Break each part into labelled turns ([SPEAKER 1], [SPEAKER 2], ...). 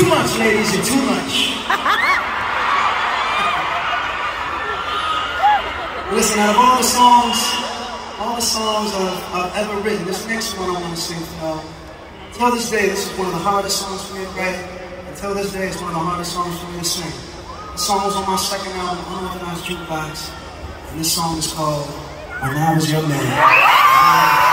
[SPEAKER 1] Too much, ladies, you're too much. Listen, out of all the songs, all the songs I've, I've ever written, this next one I want to sing for y'all. Until this day, this is one of the hardest songs for me to write. Until this day, it's one of the hardest songs for me to sing. The song was on my second album, Unorthodox Jukebox, and this song is called When I Was Your Man.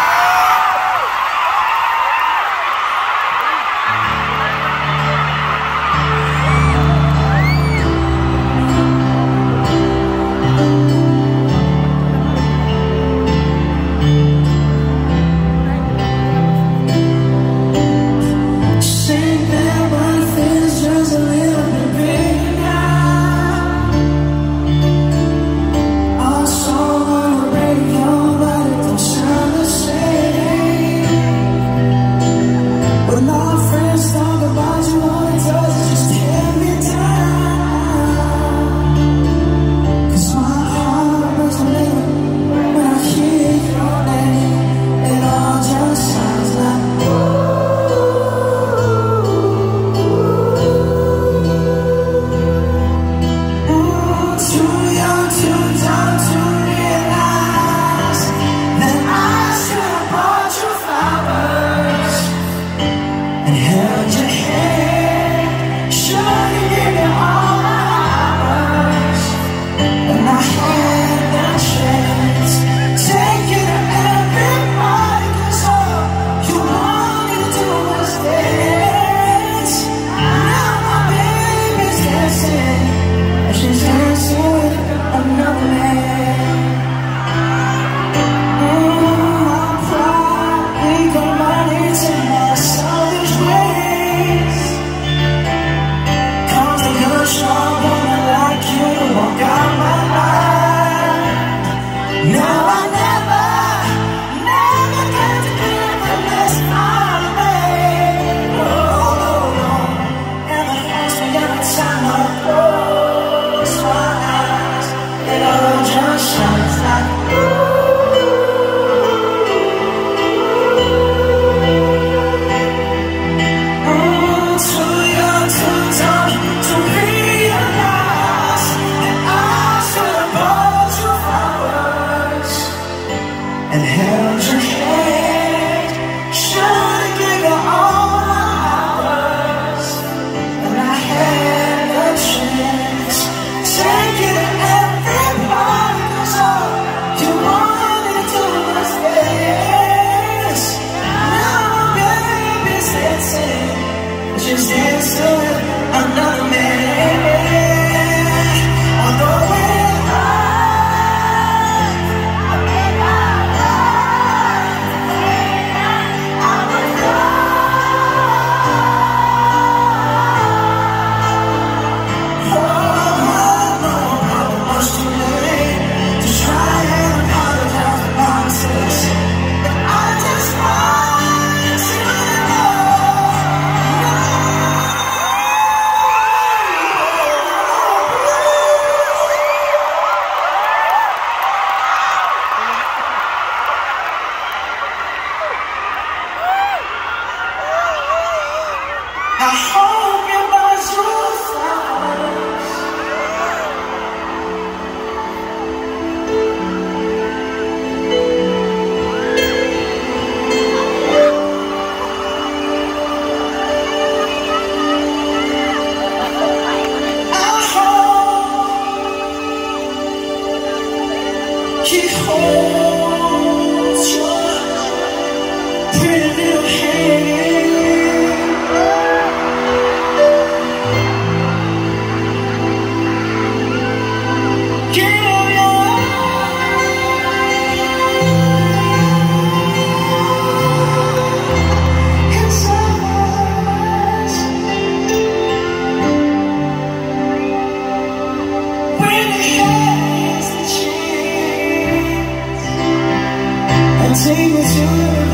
[SPEAKER 2] Me to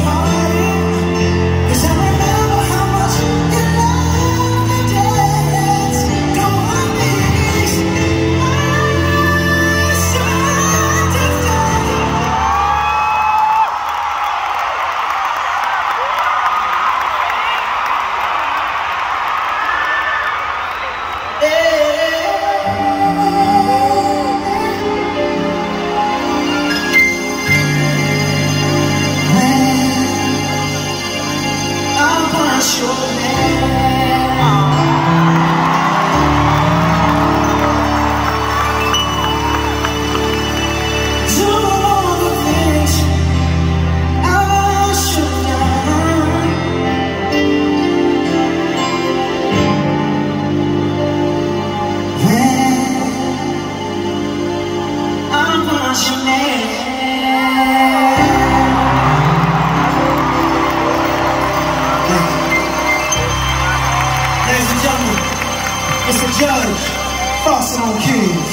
[SPEAKER 2] Judge, fossil on Kings.